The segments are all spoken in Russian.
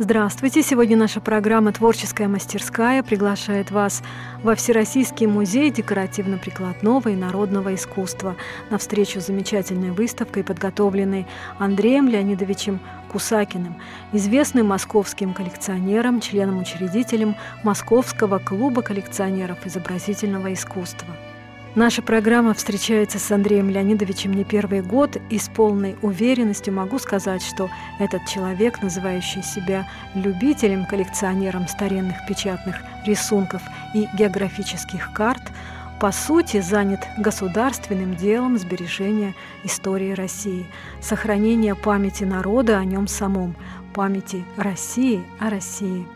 Здравствуйте! Сегодня наша программа «Творческая мастерская» приглашает вас во Всероссийский музей декоративно-прикладного и народного искусства на встречу с замечательной выставкой, подготовленной Андреем Леонидовичем Кусакиным, известным московским коллекционером, членом-учредителем Московского клуба коллекционеров изобразительного искусства – Наша программа встречается с Андреем Леонидовичем не первый год, и с полной уверенностью могу сказать, что этот человек, называющий себя любителем, коллекционером старинных печатных рисунков и географических карт, по сути занят государственным делом сбережения истории России, сохранения памяти народа о нем самом, памяти России о России.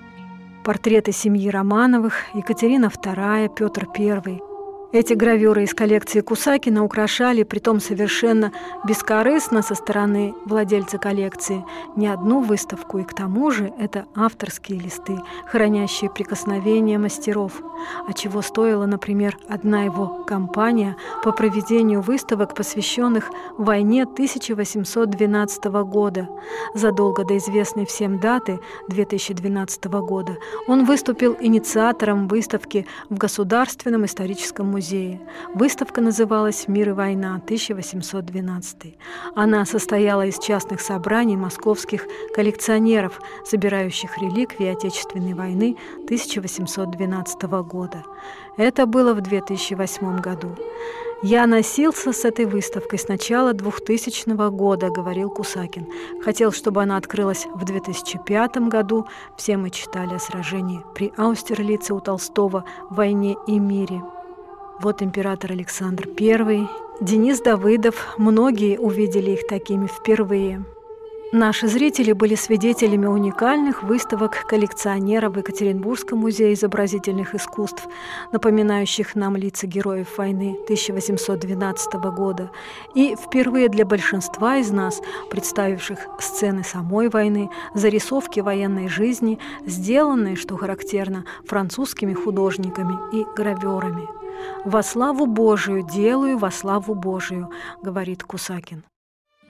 Портреты семьи Романовых, Екатерина II, Петр I – эти гравюры из коллекции Кусакина украшали, притом совершенно бескорыстно со стороны владельца коллекции, не одну выставку, и к тому же это авторские листы, хранящие прикосновения мастеров, а чего стоила, например, одна его компания по проведению выставок, посвященных войне 1812 года. Задолго до известной всем даты 2012 года он выступил инициатором выставки в Государственном историческом музее музее. Выставка называлась «Мир и война» 1812. Она состояла из частных собраний московских коллекционеров, собирающих реликвии Отечественной войны 1812 года. Это было в 2008 году. «Я носился с этой выставкой с начала 2000 года», — говорил Кусакин. «Хотел, чтобы она открылась в 2005 году. Все мы читали о сражении при Аустерлице у Толстого «Войне и мире». Вот император Александр I, Денис Давыдов, многие увидели их такими впервые. Наши зрители были свидетелями уникальных выставок коллекционеров в Екатеринбургском музее изобразительных искусств, напоминающих нам лица героев войны 1812 года, и впервые для большинства из нас, представивших сцены самой войны, зарисовки военной жизни, сделанные, что характерно, французскими художниками и граверами. «Во славу Божию делаю, во славу Божию», — говорит Кусакин.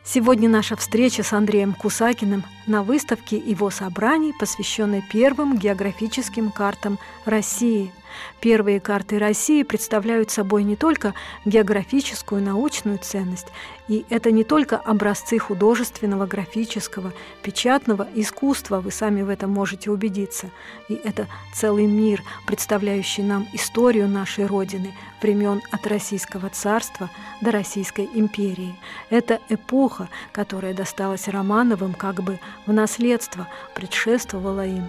Сегодня наша встреча с Андреем Кусакиным на выставке его собраний, посвященной первым географическим картам России – Первые карты России представляют собой не только географическую научную ценность, и это не только образцы художественного, графического, печатного искусства, вы сами в этом можете убедиться, и это целый мир, представляющий нам историю нашей Родины, времен от Российского царства до Российской империи. Это эпоха, которая досталась Романовым как бы в наследство, предшествовала им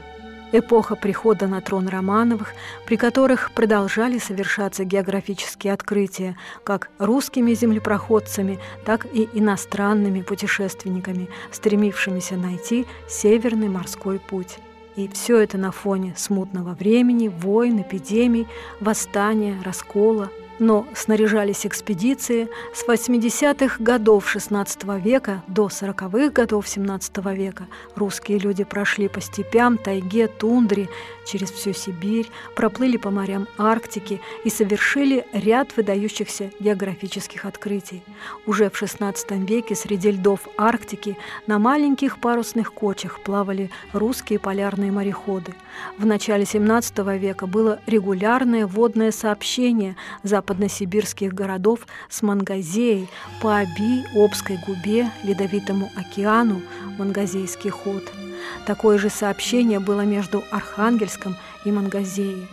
эпоха прихода на трон Романовых, при которых продолжали совершаться географические открытия как русскими землепроходцами, так и иностранными путешественниками, стремившимися найти Северный морской путь. И все это на фоне смутного времени, войн, эпидемий, восстания, раскола, но снаряжались экспедиции с 80-х годов XVI века до 40-х годов XVII века. Русские люди прошли по степям, тайге, тундре, через всю Сибирь, проплыли по морям Арктики и совершили ряд выдающихся географических открытий. Уже в XVI веке среди льдов Арктики на маленьких парусных кочах плавали русские полярные мореходы. В начале XVII века было регулярное водное сообщение западносибирских городов с Мангазеей по Аби, Обской губе, Ледовитому океану, Мангазейский ход – Такое же сообщение было между Архангельском и Мангазеей.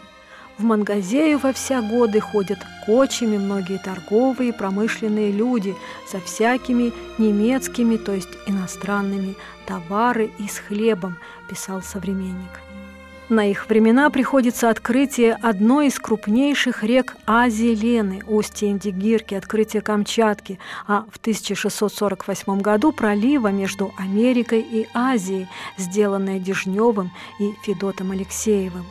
В Мангазею во все годы ходят кочами многие торговые и промышленные люди со всякими немецкими, то есть иностранными, товары и с хлебом, писал современник. На их времена приходится открытие одной из крупнейших рек Азии Лены, устья Индигирки, открытие Камчатки, а в 1648 году пролива между Америкой и Азией, сделанное Дежневым и Федотом Алексеевым.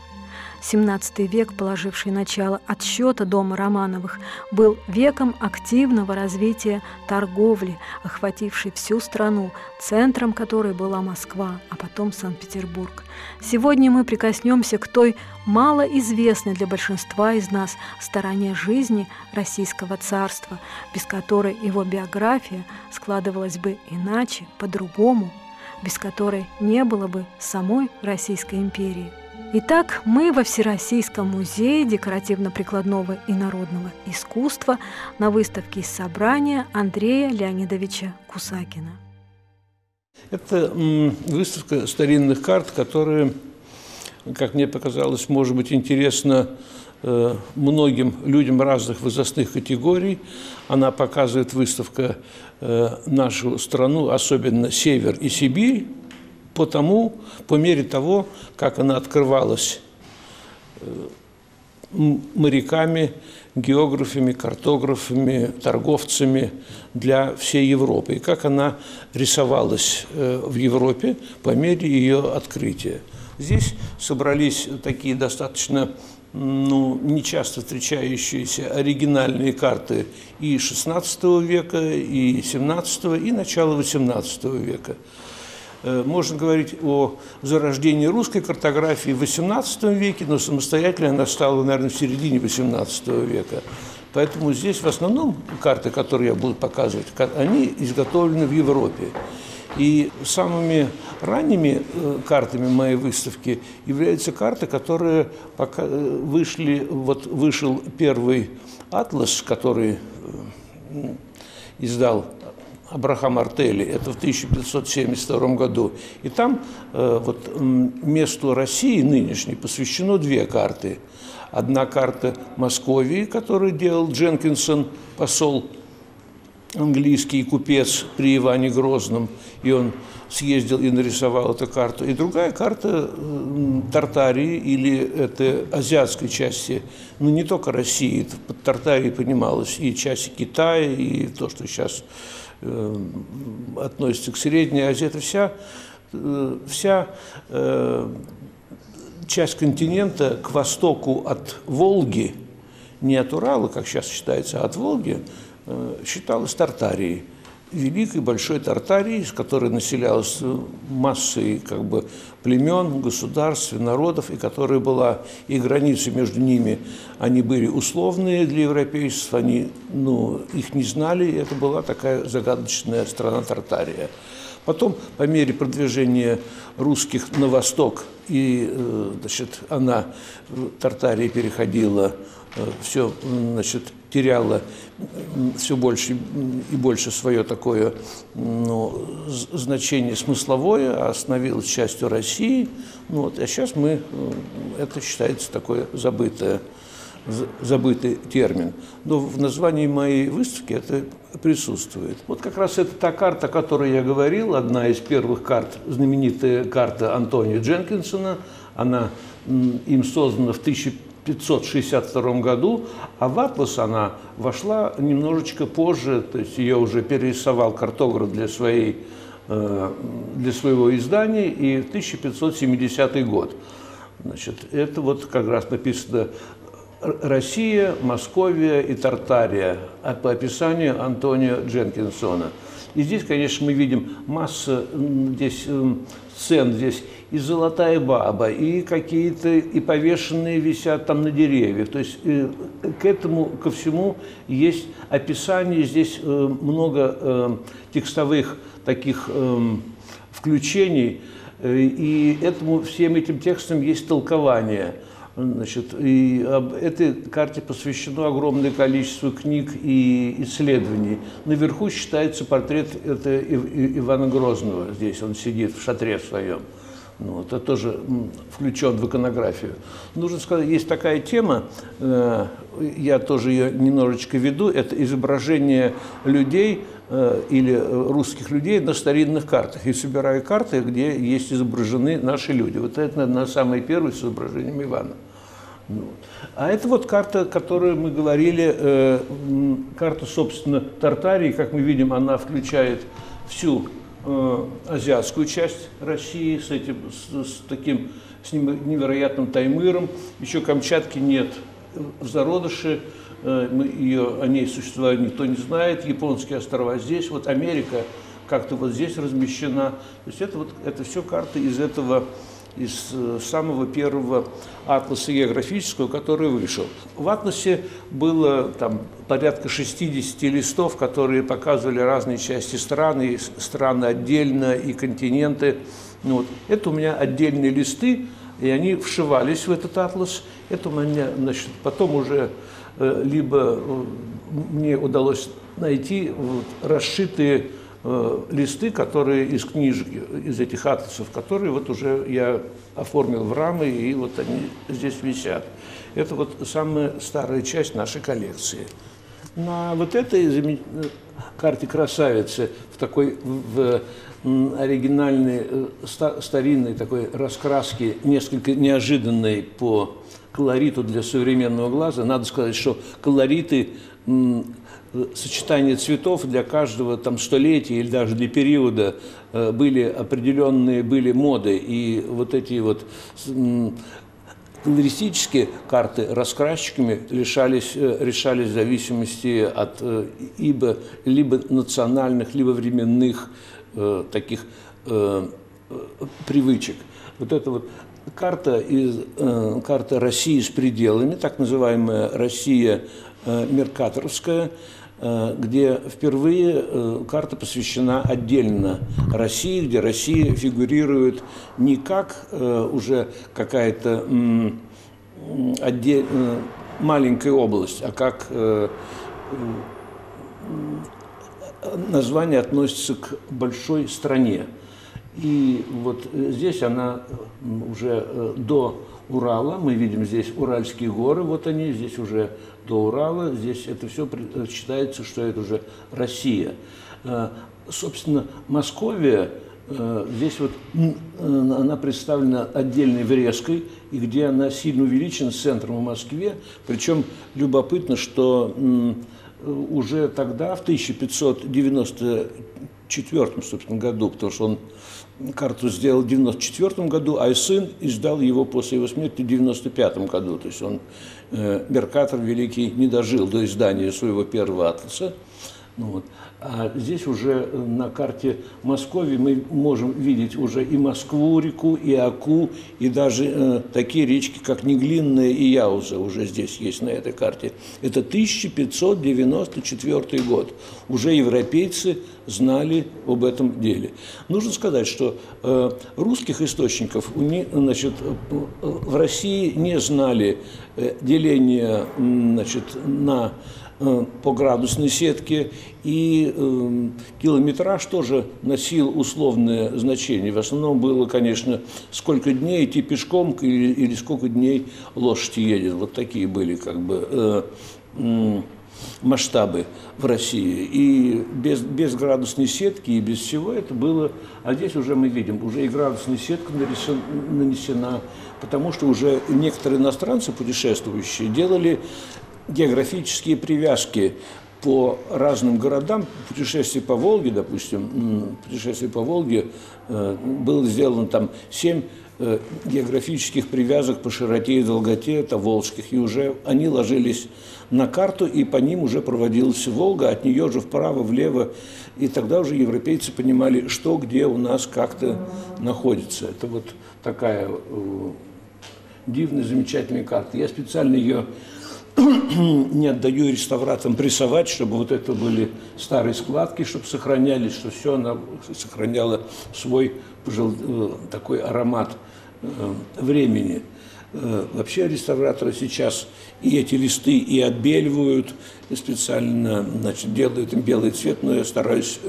XVII век, положивший начало отсчета дома Романовых, был веком активного развития торговли, охватившей всю страну, центром которой была Москва, а потом Санкт-Петербург. Сегодня мы прикоснемся к той малоизвестной для большинства из нас стороне жизни Российского царства, без которой его биография складывалась бы иначе, по-другому, без которой не было бы самой Российской империи. Итак, мы во Всероссийском музее декоративно-прикладного и народного искусства на выставке из собрания Андрея Леонидовича Кусакина. Это выставка старинных карт, которые, как мне показалось, может быть интересна э, многим людям разных возрастных категорий. Она показывает выставка э, нашу страну, особенно Север и Сибирь, по тому, по мере того, как она открывалась э, моряками, географами, картографами, торговцами для всей Европы, и как она рисовалась э, в Европе по мере ее открытия. Здесь собрались такие достаточно ну, нечасто встречающиеся оригинальные карты и XVI века, и XVII, и начала XVIII века. Э, можно говорить о зарождении русской картографии в XVIII веке, но самостоятельно она стала, наверное, в середине XVIII века. Поэтому здесь в основном карты, которые я буду показывать, они изготовлены в Европе. И самыми ранними э, картами моей выставки являются карты, которые пока э, вышли, вот вышел первый атлас, который издал Абрахам Артели, это в 1572 году. И там э, вот, месту России нынешней посвящено две карты. Одна карта Московии, которую делал Дженкинсон, посол английский купец при Иване Грозном, и он съездил и нарисовал эту карту. И другая карта Тартарии или это азиатской части, ну не только России, под Тартарией понималось и части Китая, и то, что сейчас Э, относится к Средней Азии, это вся, э, вся э, часть континента к востоку от Волги, не от Урала, как сейчас считается, а от Волги, считалась Тартарией великой большой Тартарии, с которой населялась массой как бы, племен, государств, народов, и которая была, и границы между ними, они были условные для европейцев, они ну, их не знали, и это была такая загадочная страна Тартария. Потом, по мере продвижения русских на восток, и э, значит, она, Тартария переходила Э, все значит, теряла все больше и больше свое такое ну, значение смысловое, а становилась частью России. Ну, вот, а сейчас мы, э, это считается такое забытое, забытый термин. Но в названии моей выставки это присутствует. Вот как раз это та карта, о которой я говорил, одна из первых карт, знаменитая карта Антонио Дженкинсона. Она им создана в 1500 562 году, а в атлас она вошла немножечко позже, то есть ее уже перерисовал картограф для, своей, э, для своего издания, и в 1570 год. Значит, это вот как раз написано «Россия, Московия и Тартария» по описанию Антонио Дженкинсона. И здесь, конечно, мы видим масса здесь сцен, здесь и золотая баба, и какие-то, и повешенные висят там на деревьях. То есть э, к этому, ко всему есть описание, здесь э, много э, текстовых таких включений, и этому, всем этим текстам есть толкование. Значит, и об этой карте посвящено огромное количество книг и исследований. Наверху считается портрет это Ивана Грозного. Здесь он сидит в шатре своем. Ну, это тоже включен в иконографию. Нужно сказать, есть такая тема, э, я тоже ее немножечко веду, это изображение людей э, или русских людей на старинных картах. И собираю карты, где есть изображены наши люди. Вот это, наверное, самое первое с изображением Ивана. Ну, а это вот карта, которую мы говорили, э, карта, собственно, Тартарии, как мы видим, она включает всю э, азиатскую часть России с этим, с, с таким с невероятным Таймыром. Еще Камчатки нет в зародыше, э, мы ее, о ней существование никто не знает. Японские острова здесь, вот Америка как-то вот здесь размещена. То есть это, вот, это все карты из этого из э, самого первого атласа географического, который вышел. В атласе было там порядка 60 листов, которые показывали разные части страны, страны отдельно, и континенты. Ну, вот. Это у меня отдельные листы, и они вшивались в этот атлас. Это у меня, значит, потом уже э, либо э, мне удалось найти вот, расшитые Э, листы, которые из книжек, из этих атласов, которые вот уже я оформил в рамы, и вот они здесь висят. Это вот самая старая часть нашей коллекции. На вот этой э, карте красавицы в такой в оригинальной, э, старинной такой раскраске, несколько неожиданной по колориту для современного глаза. Надо сказать, что колориты сочетание цветов для каждого там столетия или даже для периода э, были определенные были моды и вот эти вот колористические карты раскрасчиками решались, э, решались в зависимости от э, ибо, либо национальных, либо временных таких привычек. Вот эта вот карта, из, карта России с пределами, так называемая Россия Э, где впервые э, карта посвящена отдельно России, где Россия фигурирует не как э, уже какая-то маленькая область, а как название относится к большой стране. И вот здесь она уже до Урала, мы видим здесь Уральские горы, вот они, здесь уже до Урала, здесь это все считается, что это уже Россия. Э, собственно, Московия, э, здесь вот э, она представлена отдельной врезкой, и где она сильно увеличена с центром в Москве. Причем любопытно, что уже тогда, в 1594 собственно, году, потому что он карту сделал в 94 году, а сын издал его после его смерти в 95 году. То есть он, э, Меркатор Великий, не дожил до издания своего первого атласа. Ну, вот. А здесь уже на карте Москвы мы можем видеть уже и Москву реку, и Аку, и даже э, такие речки, как Неглинная и Яуза уже здесь есть на этой карте. Это 1594 год. Уже европейцы знали об этом деле. Нужно сказать, что э, русских источников значит, в России не знали э, деления значит, на Э, по градусной сетке, и э, километраж тоже носил условное значение. В основном было, конечно, сколько дней идти пешком или, или сколько дней лошадь едет. Вот такие были как бы э, э, масштабы в России. И без, без градусной сетки и без всего это было... А здесь уже мы видим, уже и градусная сетка нанесена, потому что уже некоторые иностранцы, путешествующие, делали географические привязки по разным городам, путешествие по Волге, допустим, путешествие по Волге, э, было сделано там семь э, географических привязок по широте и долготе, это волжских, и уже они ложились на карту, и по ним уже проводилась Волга, от нее же вправо, влево, и тогда уже европейцы понимали, что где у нас как-то находится. Это вот такая э, дивная, замечательная карта. Я специально ее не отдаю реставраторам прессовать, чтобы вот это были старые складки, чтобы сохранялись, что все она сохраняла свой э, такой аромат э, времени. Э, вообще реставраторы сейчас и эти листы и отбеливают, и специально значит, делают им белый цвет, но я стараюсь,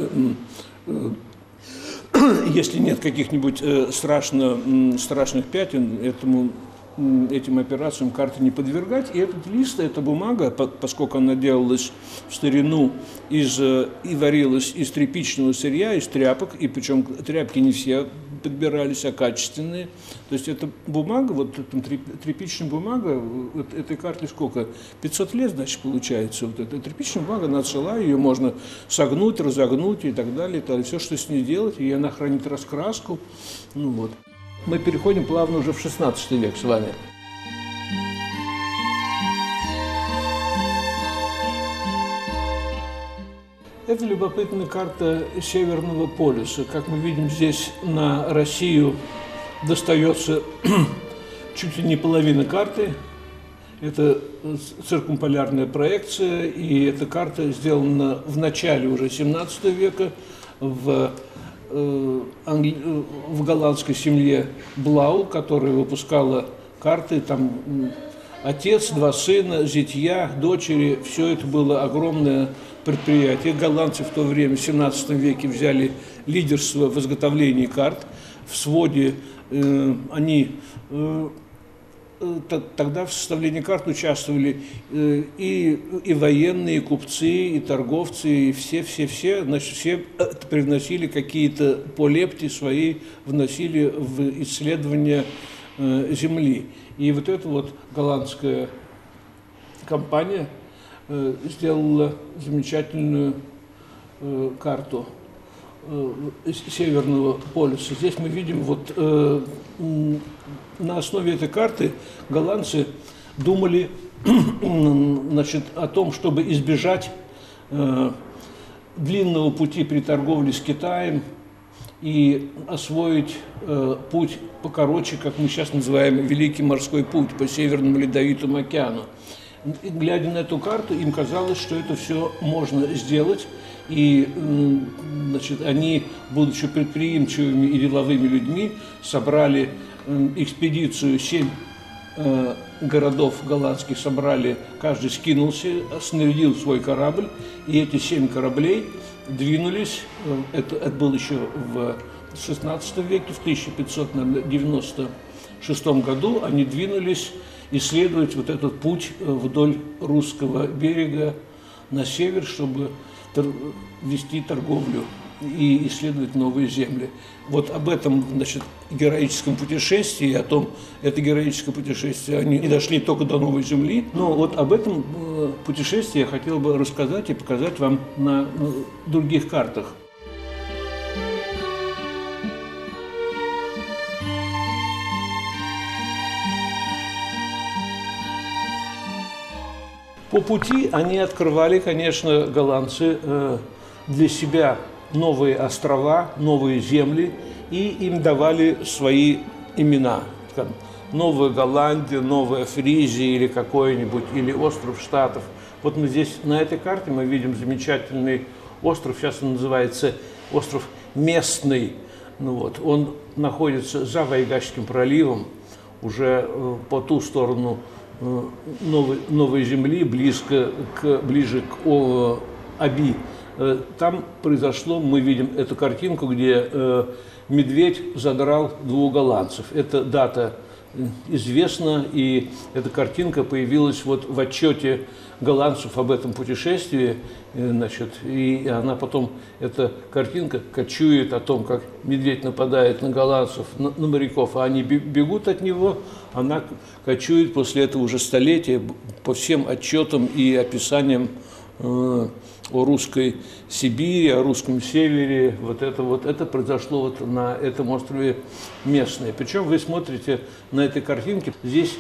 если нет каких-нибудь страшно, страшных пятен, этому этим операциям карты не подвергать. И этот лист, эта бумага, поскольку она делалась в старину из, э, и варилась из тряпичного сырья, из тряпок, и причем тряпки не все подбирались, а качественные. То есть эта бумага, вот эта тряпичная бумага, вот этой карте сколько? 500 лет, значит, получается. Вот эта тряпичная бумага, она цела, ее можно согнуть, разогнуть и так далее. И все, что с ней делать, и она хранит раскраску. Ну вот. Мы переходим плавно уже в 16 век с вами. Это любопытная карта Северного полюса. Как мы видим, здесь на Россию достается чуть ли не половина карты. Это циркумполярная проекция, и эта карта сделана в начале уже 17 века в. В голландской семье Блау, которая выпускала карты, там отец, два сына, зятья, дочери, все это было огромное предприятия. Голландцы в то время, в 17 веке, взяли лидерство в изготовлении карт. В своде э, они э, э тогда в составлении карт участвовали э, и, и военные, и купцы, и торговцы, и все-все-все, значит, все э, привносили какие-то полепти свои, вносили в исследование э, Земли. И вот эта вот голландская компания – Э, сделала замечательную э, карту э, Северного полюса. Здесь мы видим, вот на основе этой карты голландцы думали значит, о том, чтобы избежать длинного пути при торговле с Китаем и освоить путь покороче, как мы сейчас называем Великий морской путь по Северному Ледовитому океану глядя на эту карту, им казалось, что это все можно сделать. И значит, они, будучи предприимчивыми и деловыми людьми, собрали экспедицию, семь э, городов голландских собрали, каждый скинулся, снарядил свой корабль, и эти семь кораблей двинулись, э, это, это было еще в XVI веке, в 1596 году, они двинулись исследовать вот этот путь э, вдоль русского берега на север, чтобы вести торговлю и исследовать новые земли. Вот об этом значит, героическом путешествии, о том, это героическое путешествие, они не дошли только до новой земли, но вот об этом э, путешествии я хотел бы рассказать и показать вам на других картах. По пути они открывали, конечно, голландцы э, для себя новые острова, новые земли, и им давали свои имена. Новая Голландия, Новая Фризия или какой-нибудь, или остров Штатов. Вот мы здесь на этой карте мы видим замечательный остров, сейчас он называется остров Местный. Ну вот, он находится за Вайгашским проливом, уже э, по ту сторону новой, новой земли, близко к, ближе к о, Аби. Э, там произошло, мы видим эту картинку, где э, медведь задрал двух голландцев. Это дата известна, и эта картинка появилась вот в отчете голландцев об этом путешествии, значит, и она потом, эта картинка кочует о том, как медведь нападает на голландцев, на, на моряков, а они бегут от него, она кочует после этого уже столетия по всем отчетам и описаниям э, о русской Сибири, о русском севере. Вот это вот это произошло вот на этом острове местное. Причем вы смотрите на этой картинке, здесь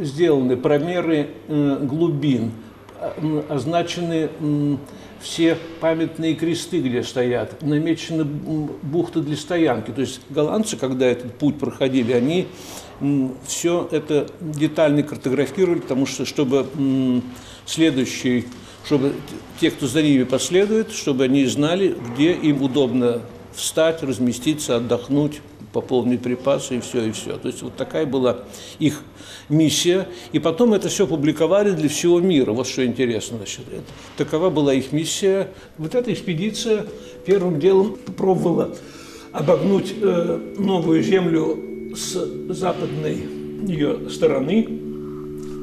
сделаны промеры э, глубин, означены все памятные кресты, где стоят, намечены бухты для стоянки. То есть голландцы, когда этот путь проходили, они все это детально картографировали, потому что, чтобы следующий, чтобы те, кто за ними последует, чтобы они знали, где им удобно встать, разместиться, отдохнуть, пополнить припасы и все, и все. То есть вот такая была их миссия. И потом это все публиковали для всего мира. Вот что интересно. Значит. Это, такова была их миссия. Вот эта экспедиция первым делом попробовала обогнуть э, новую землю с западной ее стороны,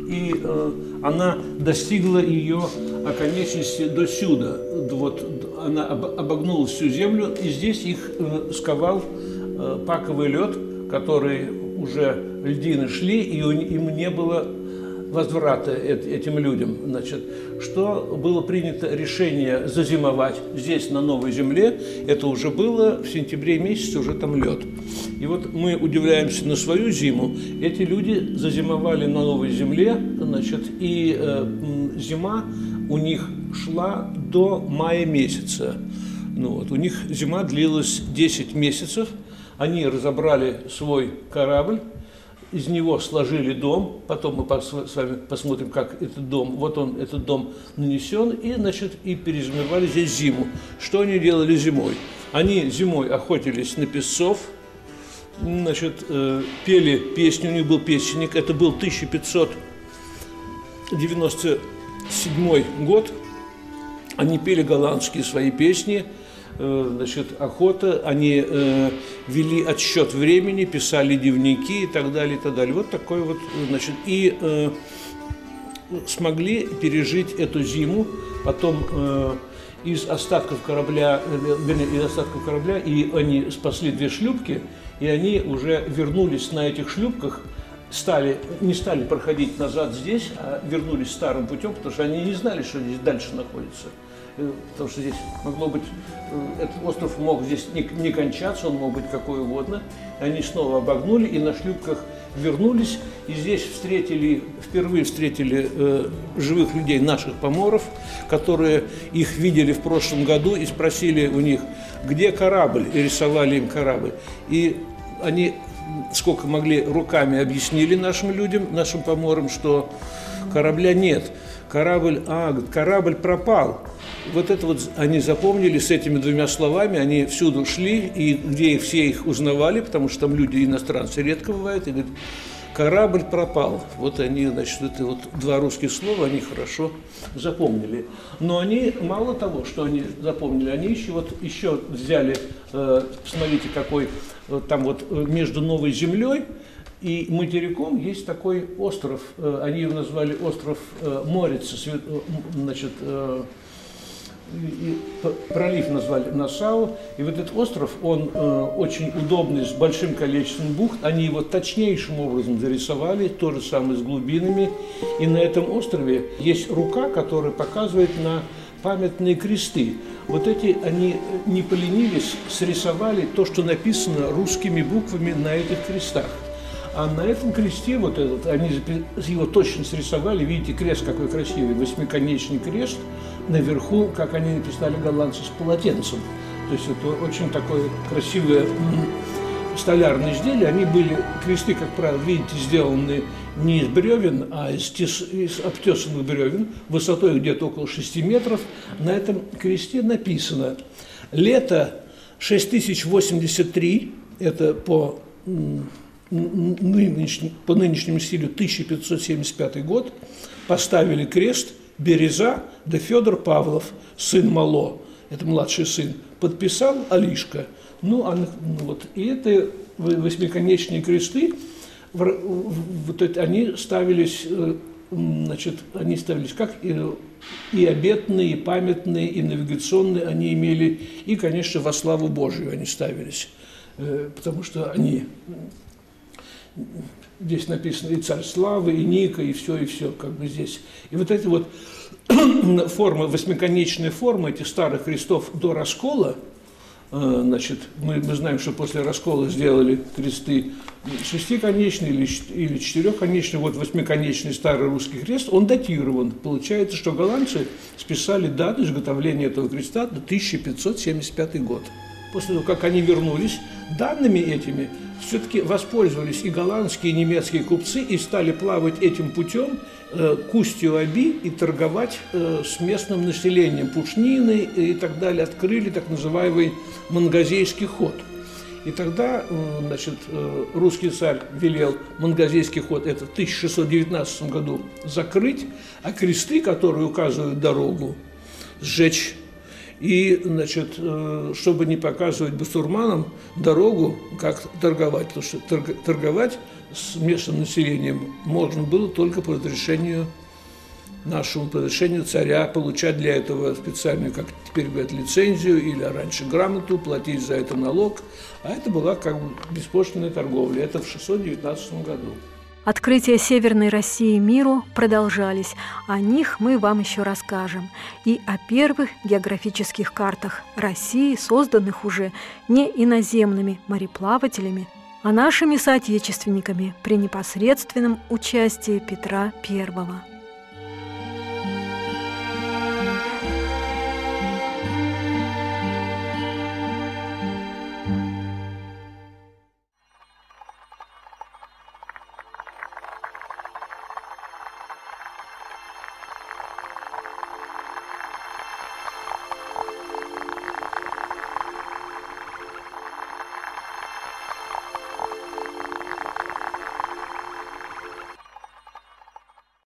и э, она достигла ее оконечности до сюда. Вот она обогнула всю землю, и здесь их э, сковал э, паковый лед, который уже льдины шли, и им не было возврата этим людям. Значит, что было принято решение зазимовать здесь, на Новой Земле, это уже было в сентябре месяце, уже там лед. И вот мы удивляемся на свою зиму. Эти люди зазимовали на Новой Земле, значит, и э, зима у них шла до мая месяца. Ну, вот, у них зима длилась 10 месяцев. Они разобрали свой корабль, из него сложили дом, потом мы с вами посмотрим, как этот дом, вот он, этот дом нанесен, и, значит, и перезимовали здесь зиму. Что они делали зимой? Они зимой охотились на песцов, значит, э, пели песню, у них был песенник, это был 1597 год, они пели голландские свои песни – Э, значит, охота, они э, вели отсчет времени, писали дневники и так далее, и так далее. Вот такой вот, значит, и э, смогли пережить эту зиму, потом из остатков корабля, вернее, из остатков корабля, и они спасли две шлюпки, и они уже вернулись на этих шлюпках, стали, не стали проходить назад здесь, а вернулись старым путем, потому что они не знали, что здесь дальше находится. Э, потому что здесь могло быть, э, этот остров мог здесь не, не кончаться, он мог быть какой угодно. Они снова обогнули и на шлюпках вернулись, и здесь встретили, впервые встретили э, живых людей, наших поморов, которые их видели в прошлом году и спросили у них, где корабль, и рисовали им корабль. И они, сколько могли, руками объяснили нашим людям, нашим поморам, что корабля нет. Корабль, а, корабль пропал вот это вот они запомнили с этими двумя словами, они всюду шли, и где все их узнавали, потому что там люди иностранцы редко бывают, и говорят, корабль пропал. Вот они, значит, это вот два русских слова они хорошо запомнили. Но они, мало того, что они запомнили, они еще вот еще взяли, посмотрите, какой э, там вот э, между Новой Землей и материком есть такой остров, они его назвали остров Морица, значит, и пролив назвали Насау. И вот этот остров, он э, очень удобный, с большим количеством бухт. Они его точнейшим образом зарисовали, то же самое с глубинами. И на этом острове есть рука, которая показывает на памятные кресты. Вот эти они не поленились, срисовали то, что написано русскими буквами на этих крестах. А на этом кресте, вот этот, они его точно срисовали, видите, крест какой красивый, восьмиконечный крест, наверху, как они написали голландцы, с полотенцем. То есть это очень такое красивое столярное изделие. Они были, кресты, как правило, видите, сделаны не из бревен, а из, тес, из обтесанных бревен, высотой где-то около 6 метров. На этом кресте написано «Лето 6083», это по нынешний, по нынешнему стилю 1575 год, поставили крест Береза да Федор Павлов, сын Мало, это младший сын, подписал Алишка. Ну, а, ну вот, и это восьмиконечные кресты, вот это, они ставились, э, значит, они ставились как и, и обетные, и памятные, и навигационные они имели, и, конечно, во славу Божию они ставились, э, потому что они здесь написано и царь славы, и Ника, и все, и все, как бы здесь. И вот эти вот формы, восьмиконечные формы этих старых крестов до раскола, э, значит, мы, мы знаем, что после раскола сделали кресты шестиконечные или, или четырехконечные, вот восьмиконечный старый русский крест, он датирован. Получается, что голландцы списали дату изготовления этого креста до 1575 год. После того, как они вернулись, данными этими все-таки воспользовались и голландские, и немецкие купцы и стали плавать этим путем э, к устью Аби и торговать э, с местным населением пушнины и так далее. Открыли так называемый мангазейский ход. И тогда э, значит, э, русский царь велел мангазейский ход, это в 1619 году, закрыть, а кресты, которые указывают дорогу, сжечь И, значит, э, чтобы не показывать басурманам дорогу, как торговать. Потому что торговать с местным населением можно было только по разрешению нашему по разрешению царя получать для этого специальную, как теперь говорят, лицензию или раньше грамоту, платить за это налог. А это была как бы беспошлинная торговля. Это в 619 году. Открытия Северной России миру продолжались. О них мы вам еще расскажем. И о первых географических картах России, созданных уже не иноземными мореплавателями, а нашими соотечественниками при непосредственном участии Петра I.